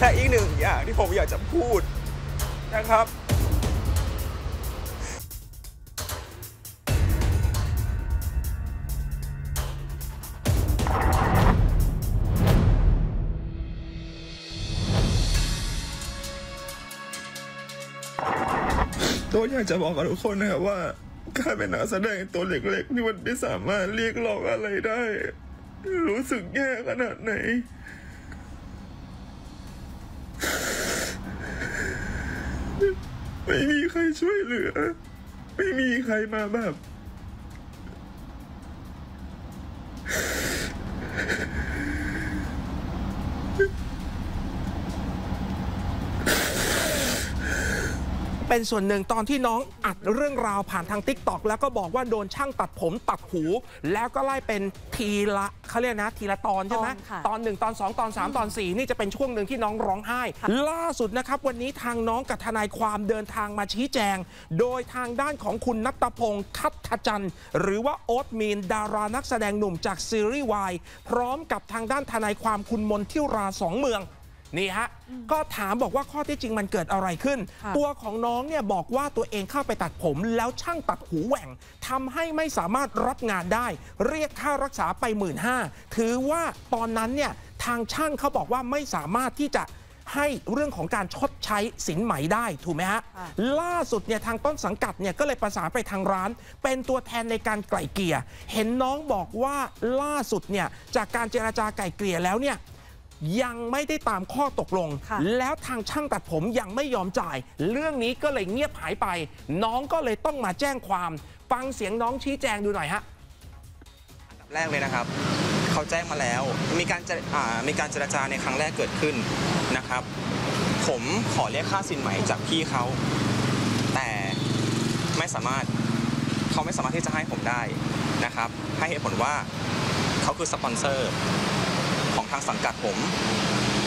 และอีกหนึ่งอย่างที่ผมอยากจะพูดนะครับ ตัวอยากจะบอกกับทุกคนนะครับว่าการเป็นนักแสดงตัวเล็กๆนี่มันไม่สามารถเรียกร้องอะไรได้ รู้สึกแย่ขนาดไหน ไม่มีใครช่วยเหลือ ไม่มีใครมาแบบ เป็นส่วนหนึ่งตอนที่น้องอัดเรื่องราวผ่านทาง t ิ k t o k แล้วก็บอกว่าโดนช่างตัดผมตัดหู แล้วก็ไล่เป็นทีละเขาเรียกนะทีละตอนใช่ไหมตอนค่ะตอน1ตอน 2 ตอน 3 ตอน 4 นี่จะเป็นช่วงหนึ่งที่น้องร้องไห้ ล่าสุดนะครับ วันนี้ทางน้องกับทนายความเดินทางมาชี้แจง โดยทางด้านของคุณนัตพงศ์คัตทจันทร์ หรือว่าโอ๊ตมีน ดารานักแสดงหนุ่มจากซีรีส์วายพร้อมกับทางด้านทนายความคุณมนทิราสองเมือง นี่ฮะ ก็ถามบอกว่าข้อที่จริงมันเกิดอะไรขึ้นค่ะตัวของน้องเนี่ยบอกว่าตัวเองเข้าไปตัดผมแล้วช่างตัดหูแหว่งทำให้ไม่สามารถรับงานได้ เรียกค่ารักษาไป1 5ื่นถือว่าตอนนั้นเนี่ยทางช่างเขาบอกว่าไม่สามารถที่จะให้เรื่องของการชดใช้สินไหมได้ถูกไหมฮะค่ะล่าสุดเนี่ยทางต้นสังกัดเนี่ยก็เลยประสานไปทางร้าน เป็นตัวแทนในการไกล่เกลี่ย เห็นน้องบอกว่าล่าสุดเนี่ยจากการเจราจาไกล่เกลี่ยแล้วเนี่ย ยังไม่ได้ตามข้อตกลงค่ะแล้วทางช่างตัดผมยังไม่ยอมจ่าย เรื่องนี้ก็เลยเงียบหายไป น้องก็เลยต้องมาแจ้งความ ฟังเสียงน้องชี้แจงดูหน่อยฮะแรกเลยนะครับ เขาแจ้งมาแล้ว มีการเจรอ่ามีการเจรจาในครั้งแรกเกิดขึ้นนะครับ ผมขอเรียกค่าสินไหมจากพี่เขา แต่ไม่สามารถเขาไม่สามารถที่จะให้ผมได้นะครับ ให้เหตุผลว่าเขาคือสปอนเซอร์ของ ทางสังกัดผม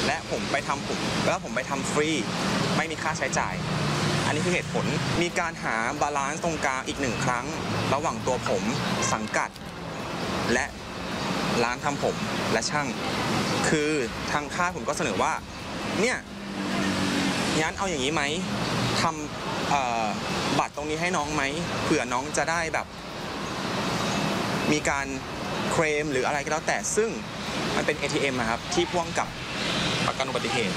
และผมไปทำผมแล้วผมไปทำฟรี ไม่มีค่าใช้จ่าย อันนี้คือเหตุผลมีการหา balance ตรงกลางอีกหนึ่งครั้ง ระหว่างตัวผมสังกัด และร้านทำผมและช่าง คือทางค่ายผมก็เสนอว่า เนี่ยงั้นเอาอย่างนี้ไหมทำบัตรตรงนี้ให้น้องไหมเผื่อน้องจะได้แบบ มีการเคลมหรืออะไรก็แล้วแต่ซึ่ง มันเป็น ATM อะครับที่พ่วงกับประกันอุบัติเหตุ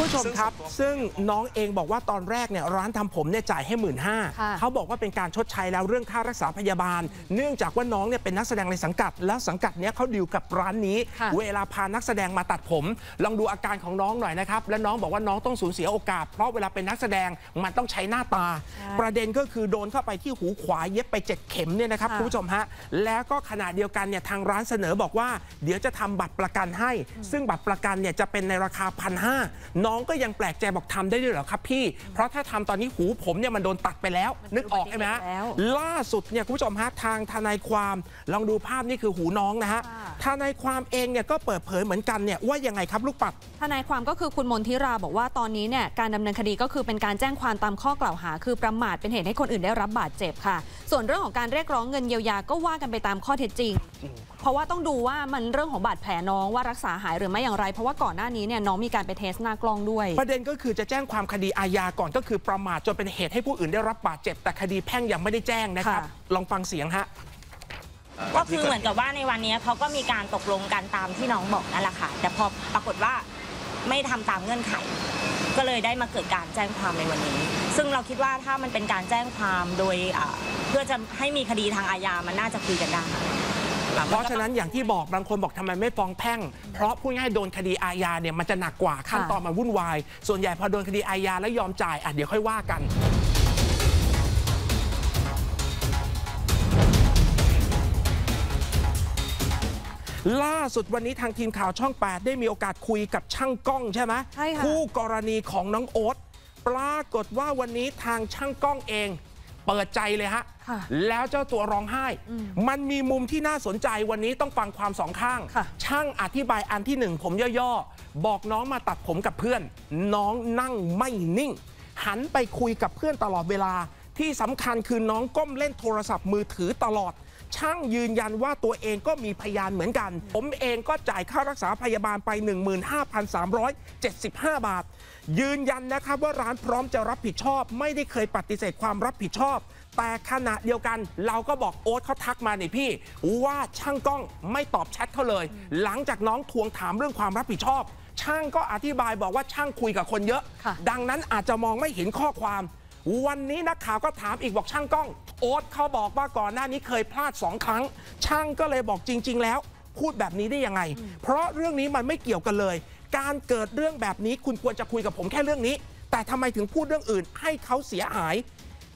ผู้ชมครับซึ่งซึ่งน้องเองบอกว่าตอนแรกเนี่ยร้านทำผมเนี่ยจ่ายให้หมื่นห้าค่ะเขาบอกว่าเป็นการชดใช้แล้วเรื่องค่ารักษาพยาบาล เนื่องจากว่าน้องเนี่ยเป็นนักแสดงในสังกัด แล้วสังกัดเนี้ยเขาดีลกับร้านนี้ค่ะเวลาพานักแสดงมาตัดผม ลองดูอาการของน้องหน่อยนะครับ และน้องบอกว่าน้องต้องสูญเสียโอกาส เพราะเวลาเป็นนักแสดงมันต้องใช้หน้าตา ประเด็นก็คือโดนเข้าไปที่หูขวาเย็บไป7เข็มเนี่ยนะครับค่ะคุณผู้ชมฮะแล้วก็ขณะเดียวกันเนี่ยทางร้านเสนอบอกว่า เดี๋ยวจะทำบัตรประกันให้ ซึ่งบัตรประกันเนี่ยจะเป็นในราคาพันห้าน้องก็ยังแปลกใจบอกทำได้ด้วยเหรอครับพี่ เพราะถ้าทำตอนนี้หูผมเนี่ยมันโดนตัดไปแล้ว นึกออกใช่ไหมฮะแล้วล่าสุดเนี่ยคุณผู้ชมฮะทางทนายความลองดูภาพนี่คือหูน้องนะฮะค่ะทนายความเองเนี่ยก็เปิดเผยเหมือนกันเนี่ยว่ายังไงครับลูกปัดทนายความก็คือคุณมนทิราบอกว่าตอนนี้เนี่ยการดำเนินคดีก็คือเป็นการแจ้งความตามข้อกล่าวหา คือประมาทเป็นเหตุให้คนอื่นได้รับบาดเจ็บค่ะ ส่วนเรื่องของการเรียกร้องเงินเยียวยาก็ว่ากันไปตามข้อเท็จจริง เพราะว่าต้องดูว่ามันเรื่องของบาดแผลน้องว่ารักษาหายหรือไม่อย่างไร เพราะว่าก่อนหน้านี้เนี่ยน้องมีการไปเทสหน้ากล้องด้วย ประเด็นก็คือจะแจ้งความคดีอาญาก่อนก็คือประมาทจนเป็นเหตุให้ผู้อื่นได้รับบาดเจ็บ แต่คดีแพ่งยังไม่ได้แจ้งนะครับค่ะลองฟังเสียงฮะก็คือเหมือนกับว่าในวันนี้เขาก็มีการตกลงกันตามที่น้องบอกนั่นแหละค่ะแต่พอปรากฏว่าไม่ทำตามเงื่อนไข ก็เลยได้มาเกิดการแจ้งความในวันนี้ ซึ่งเราคิดว่าถ้ามันเป็นการแจ้งความโดยอ่าเพื่อจะให้มีคดีทางอาญามันน่าจะคุยกันได้ เพราะฉะนั้นอย่างที่บอกบางคนบอกทำไมไม่ฟ้องแพ่ง เพราะพูดง่ายๆโดนคดีอาญาเนี่ยมันจะหนักกว่าขั้นตอนมันวุ่นวาย ส่วนใหญ่พอโดนคดีอาญาแล้วยอมจ่ายอะเดี๋ยวค่อยว่ากันล่าสุดวันนี้ทางทีมข่าวช่อง 8 ได้มีโอกาสคุยกับช่างกล้องใช่ไหมใช่ค่ะคู่กรณีของน้องโอ๊ตปรากฏว่าวันนี้ทางช่างกล้องเอง เปิดใจเลยฮะค่ะแล้วเจ้าตัวร้องไห้อืมมันมีมุมที่น่าสนใจวันนี้ต้องฟังความสองข้างค่ะช่างอธิบายอันที่หนึ่งผมย่อๆ บอกน้องมาตัดผมกับเพื่อน น้องนั่งไม่นิ่ง หันไปคุยกับเพื่อนตลอดเวลา ที่สำคัญคือน้องก้มเล่นโทรศัพท์มือถือตลอด ช่างยืนยันว่าตัวเองก็มีพยานเหมือนกัน ผมเองก็จ่ายค่ารักษาพยาบาลไป 15,375 บาท ยืนยันนะครับว่าร้านพร้อมจะรับผิดชอบ ไม่ได้เคยปฏิเสธความรับผิดชอบ แต่ขณะเดียวกัน เราก็บอกโอ๊ตเขาทักมาเนี่ยพี่ ว่าช่างกล้องไม่ตอบแชทเขาเลย หลังจากน้องทวงถามเรื่องความรับผิดชอบ ช่างก็อธิบายบอกว่าช่างคุยกับคนเยอะค่ะดังนั้นอาจจะมองไม่เห็นข้อความ วันนี้นักข่าวก็ถามอีกบอกช่างกล้อง โอ๊ตเขาบอกว่าก่อนหน้านี้เคยพลาดสองครั้ง ช่างก็เลยบอกจริง ๆ แล้ว พูดแบบนี้ได้ยังไง เพราะเรื่องนี้มันไม่เกี่ยวกันเลย การเกิดเรื่องแบบนี้คุณควรจะคุยกับผมแค่เรื่องนี้ แต่ทำไมถึงพูดเรื่องอื่น ให้เขาเสียหาย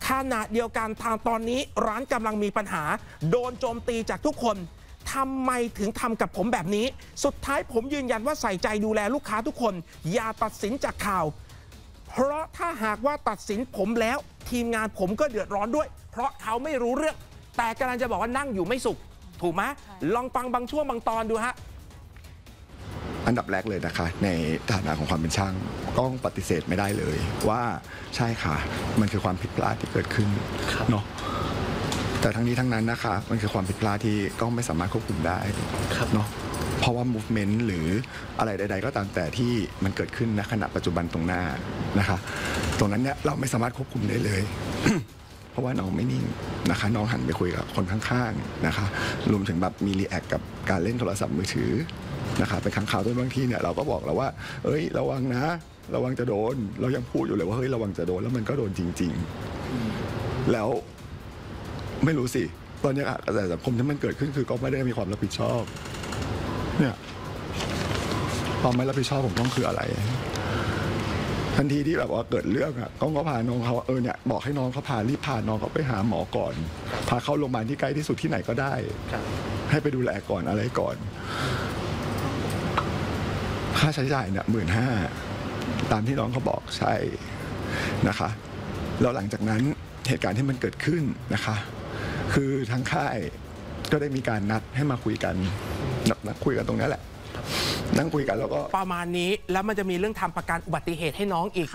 ขณะเดียวกันทางตอนนี้ร้านกำลังมีปัญหา โดนโจมตีจากทุกคนทำไมถึงทำกับผมแบบนี้ สุดท้ายผมยืนยันว่าใส่ใจดูแลลูกค้าทุกคน อย่าตัดสินจากข่าว เพราะถ้าหากว่าตัดสินผมแล้วทีมงานผมก็เดือดร้อนด้วย เพราะเขาไม่รู้เรื่อง แต่กำลังจะบอกว่านั่งอยู่ไม่สุข ถูกไหมลองฟังบางช่วงบางตอนดูฮะอันดับแรกเลยนะคะ ในฐานะของความเป็นช่างต้องปฏิเสธไม่ได้เลย ว่าใช่ค่ะ มันคือความผิดพลาดที่เกิดขึ้นเนาะแต่ทั้งนี้ทั้งนั้นนะคะ มันคือความผิดพลาดที่กล้องไม่สามารถควบคุมได้เนาะ เพราะว่า movement หรืออะไรใด ๆ ก็ตามแต่ที่มันเกิดขึ้นณขณะปัจจุบันตรงหน้านะคะ ตรงนั้นเนี่ยเราไม่สามารถควบคุมได้เลย เพราะว่าน้องไม่นิ่งนะคะ น้องหันไปคุยกับคนข้างๆนะคะ รวมถึงแบบมี react กับการเล่นโทรศัพท์มือถือนะคะเป็นครั้งคราวด้วยบางทีเนี่ยเราก็บอกแล้วว่า เอ้ย ระวังนะ ระวังจะโดน เรายังพูดอยู่เลยว่าเฮ้ยระวังจะโดนแล้วมันก็โดนจริง ๆ แล้วไม่รู้สิ ตอนนี้กระแสสังคมที่มันเกิดขึ้นคือก็ไม่ได้มีความรับผิดชอบ เนี่ยความไม่รับผิดชอบผมต้องคืออะไร ทันทีที่แบบว่าเกิดเรื่องอะก้องก็พาน้องเขาเออเนี่ยบอกให้น้องเขาพารีบพาน้องเขาไปหาหมอก่อน พาเข้าโรงพยาบาลที่ใกล้ที่สุดที่ไหนก็ได้ ให้ไปดูแลก่อนอะไรก่อน ค่าใช้จ่ายเนี่ยหมื่นห้าตามที่น้องเขาบอกใช่นะคะแล้วหลังจากนั้นเหตุการณ์ที่มันเกิดขึ้นนะคะ คือทางค่ายก็ได้มีการนัดให้มาคุยกัน นัดนัดคุยกันตรงนี้แหละ นั่งคุยกันแล้วก็ประมาณนี้แล้วมันจะมีเรื่องทำประกันอุบัติเหตุให้น้องอีก